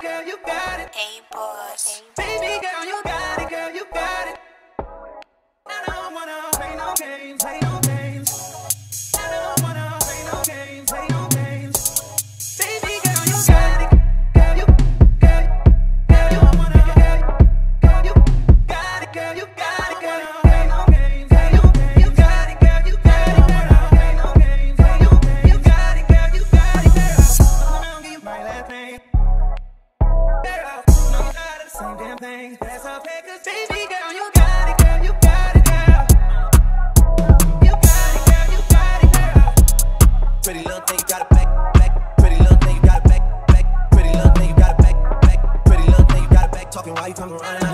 it, girl, you got it. Hey, boss. Baby girl, you got it, girl, you got it. I don't wanna play no games, play no same damn thing. That's okay, 'cause baby girl, you got it, girl, you got it, girl. You got it, girl, you got it, girl. Pretty little thing, you got it back, back. Pretty little thing, you got it back, back. Pretty little thing, you got it back, back. Pretty little thing, you got it back. Talking while you come around.